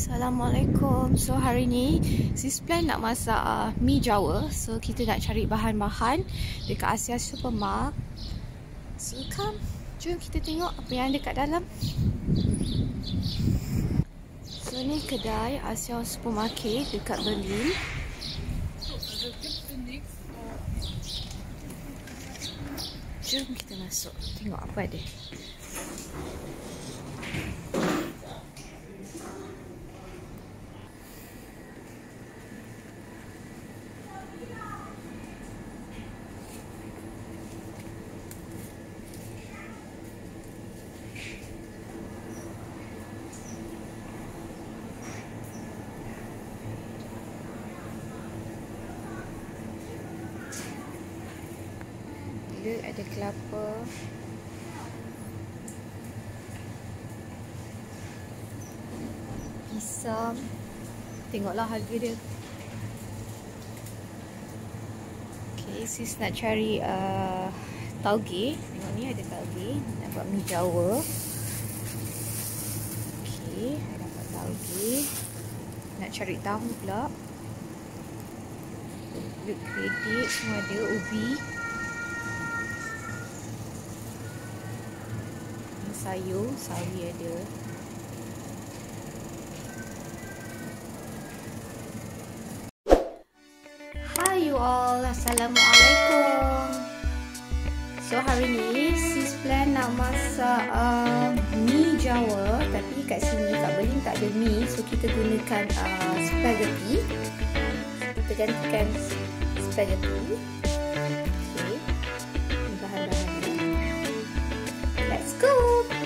Assalamualaikum. So hari ni sis plan nak masak uh, mi Jawa. So kita nak cari bahan-bahan dekat Asia Supermarket. So come, jom kita tengok apa yang ada kat dalam. So ni kedai Asia Supermarket dekat Berlin. Jom kita masuk tengok apa ada. Dia ada kelapa. Pisang. Tengoklah harga dia. Ok sis nak cari uh, tauge. Tengok ni ada tauge. Nak buat mi jawa. Ok dapat tauge. Nak cari tahu pula. Duit kredit semua ada ubi sayur, sawi ada. Hi you all, Assalamualaikum. So hari ni sis plan nak masak uh, mi Jawa tapi kat sini kat Berlin tak ada mi so kita gunakan uh, spaghetti. Kita gantikan spaghetti. Let's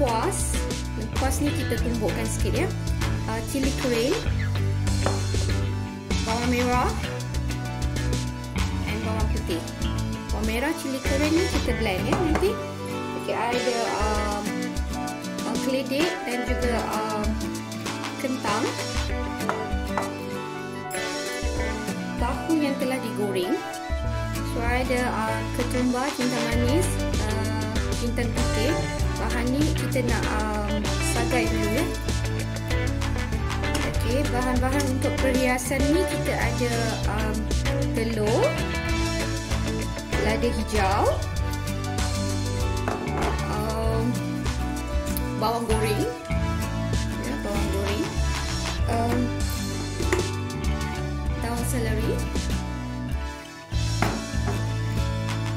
lengkuas lengkuas ni kita tumbukkan sikit ya. Uh, chili kering bawang merah and bawang putih. Bawang merah cili kering ni kita blend ya nanti. Okay, ada um, um, keledek dan juga um, kentang. Tahu yang telah digoreng. So ada uh, ketumbar jintan manis uh, jintan putih. Bahan ni kita nak um, sagai dulu ya? Okey, bahan-bahan untuk perhiasan ni kita ada um, telur, lada hijau, um, bawang goreng, ya, bawang goreng, um, daun seleri,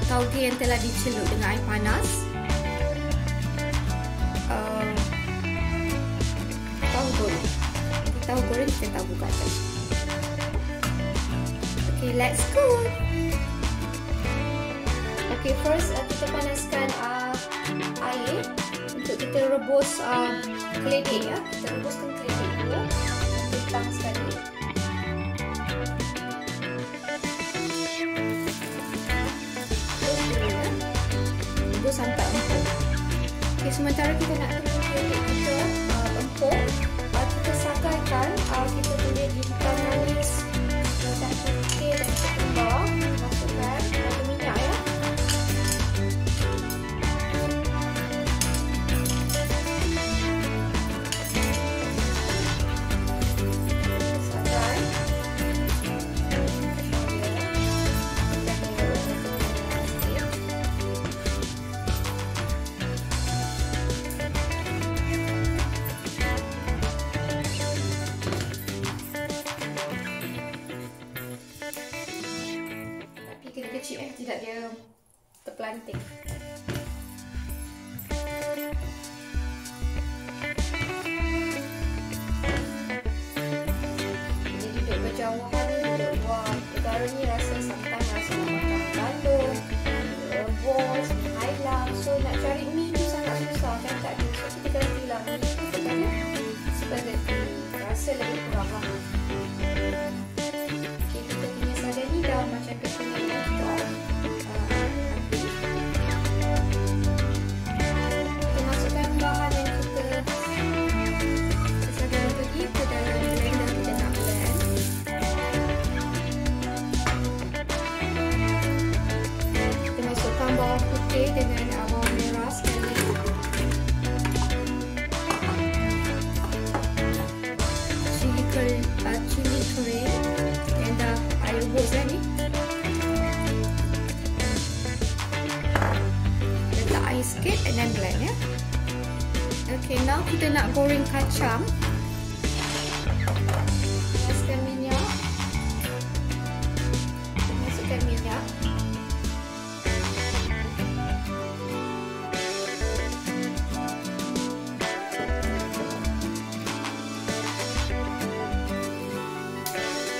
tauge yang telah dicelup dengan air panas, tahu goreng kita tahu atas. Okay, let's go. Okay, first uh, kita panaskan uh, air untuk kita rebus uh, keledek ya. Kita rebuskan keledek dulu. Kita tahan sekali. Rebus sampai empuk. Okay, sementara kita nak tunggu keledek kita sagaikan uh, kita sikit and then blend ya. Okay, now kita nak goreng kacang. Masukkan minyak. Masukkan minyak.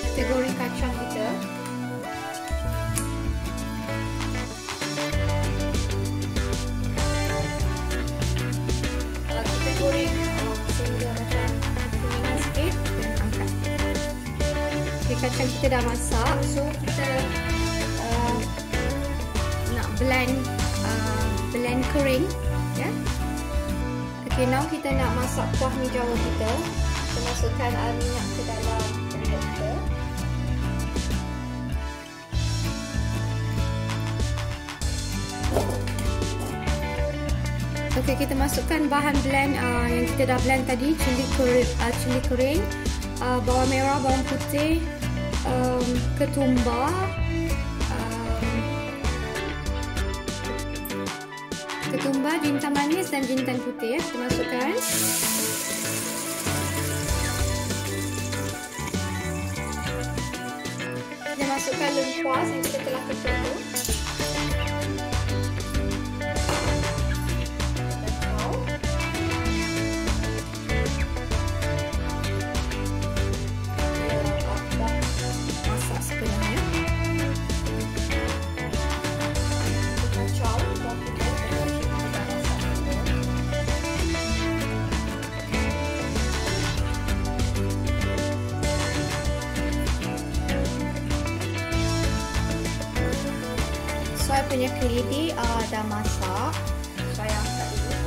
Kita goreng kacang kita. Okay, kacang kita dah masak. So kita uh, nak blend uh, blend kering ya. Yeah? ok now kita nak masak kuah mi jawa kita. Kita masukkan uh, minyak ke dalam Okey, kita masukkan bahan blend uh, yang kita dah blend tadi, cili kering, uh, cili kering, uh, bawang merah, bawang putih, um, ketumbar, um, ketumbar, jintan manis dan jintan putih. Kita masukkan. Kita masukkan lengkuas yang kita telah ketuk. saya punya kelidi uh, dah masak. Saya angkat dulu.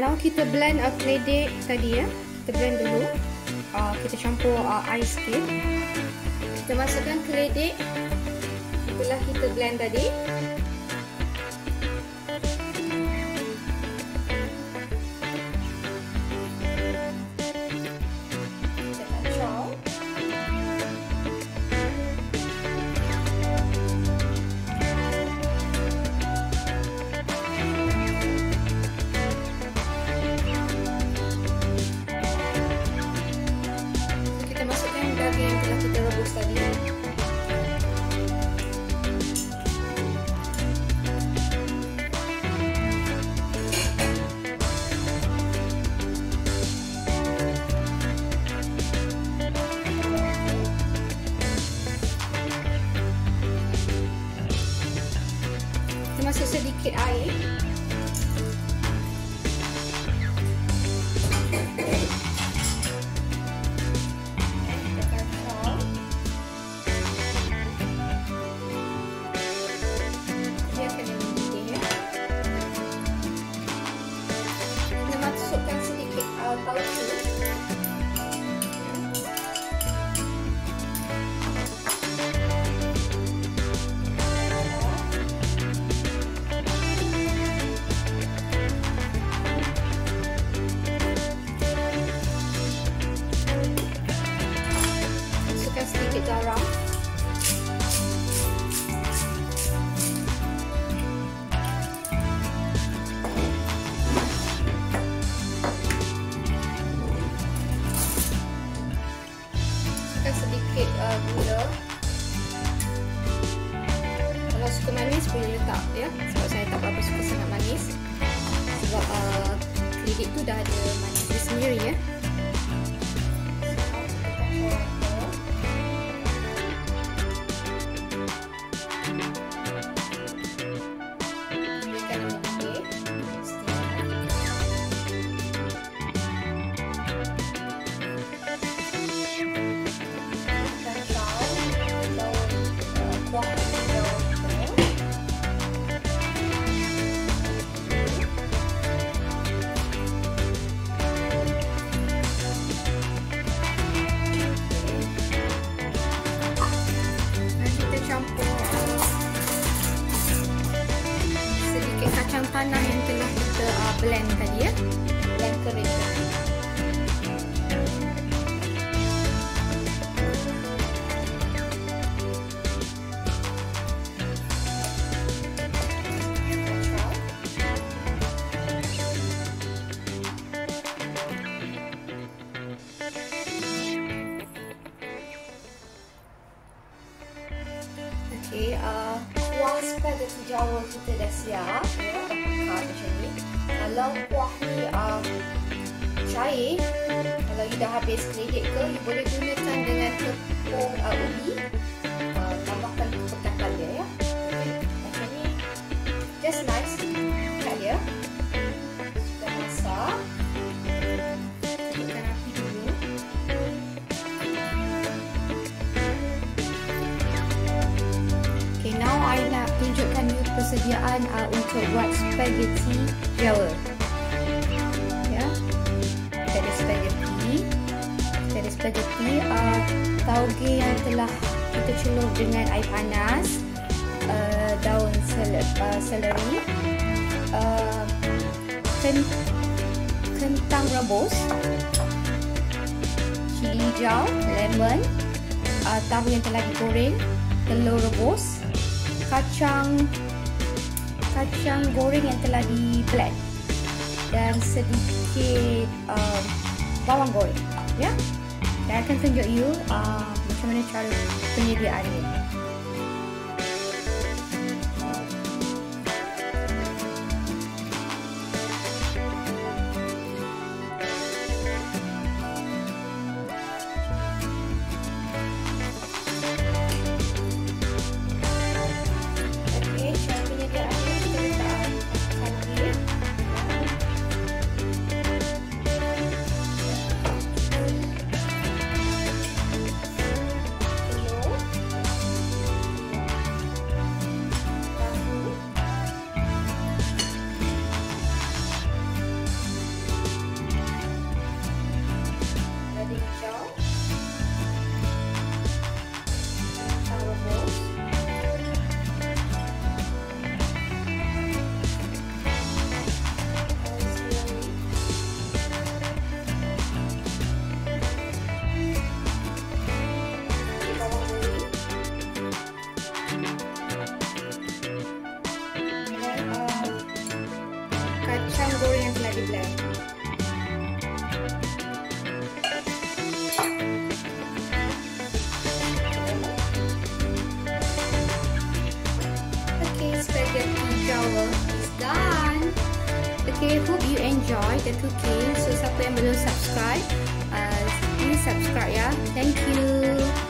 Now kita blend uh, keledi tadi ya. Kita blend dulu. Uh, kita campur uh, ais sikit kita masukkan keledek setelah kita blend tadi masuk Okey, uh, kuah spaghetti Jawa kita dah siap. Ya, dah macam ni. Kalau kuah ni uh, cair, kalau you dah habis kredit ke, you boleh gunakan dengan tepung uh, ubi. Persediaan uh, untuk buat spaghetti Jawa. Ya, kita ada spaghetti, kita ada spaghetti uh, tauge yang telah kita celur dengan air panas, uh, daun sel uh, seleri, uh, ken kentang rebus, cili hijau, lemon, uh, tahu yang telah digoreng, telur rebus, kacang kacang goreng yang telah di blend dan sedikit uh, bawang goreng. Ya. Saya akan tunjuk you uh, macam mana cara penyediaannya spaghetti Jawa is done. Okay, hope you enjoy the cooking. So, siapa yang belum subscribe, uh, please subscribe ya. Thank you.